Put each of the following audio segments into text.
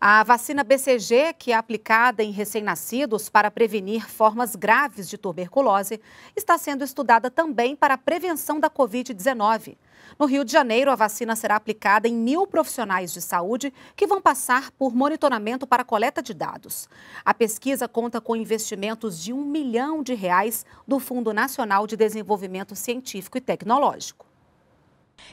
A vacina BCG, que é aplicada em recém-nascidos para prevenir formas graves de tuberculose, está sendo estudada também para a prevenção da Covid-19. No Rio de Janeiro, a vacina será aplicada em mil profissionais de saúde que vão passar por monitoramento para coleta de dados. A pesquisa conta com investimentos de um milhão de reais do Fundo Nacional de Desenvolvimento Científico e Tecnológico.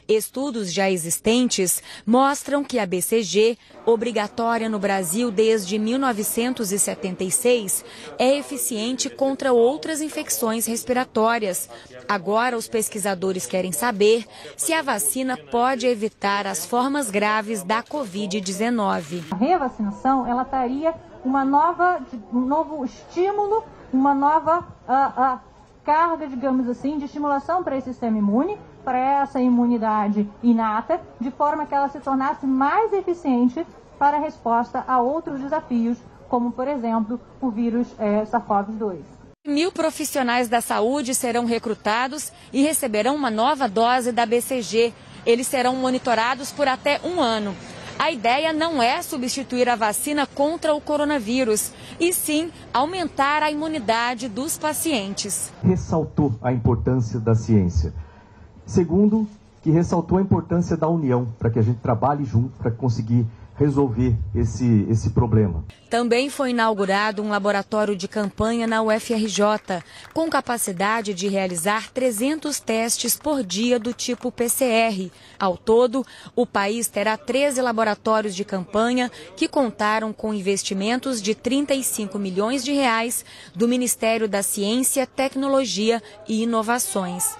Estudos já existentes mostram que a BCG, obrigatória no Brasil desde 1976, é eficiente contra outras infecções respiratórias. Agora, os pesquisadores querem saber se a vacina pode evitar as formas graves da Covid-19. A revacinação ela traria uma nova, um novo estímulo, uma nova uh, uh, carga, digamos assim, de estimulação para esse sistema imune para essa imunidade inata, de forma que ela se tornasse mais eficiente para a resposta a outros desafios, como, por exemplo, o vírus é, SARS-CoV-2. Mil profissionais da saúde serão recrutados e receberão uma nova dose da BCG. Eles serão monitorados por até um ano. A ideia não é substituir a vacina contra o coronavírus, e sim aumentar a imunidade dos pacientes. Ressaltou a importância da ciência Segundo, que ressaltou a importância da união, para que a gente trabalhe junto para conseguir resolver esse, esse problema. Também foi inaugurado um laboratório de campanha na UFRJ, com capacidade de realizar 300 testes por dia do tipo PCR. Ao todo, o país terá 13 laboratórios de campanha que contaram com investimentos de 35 milhões de reais do Ministério da Ciência, Tecnologia e Inovações.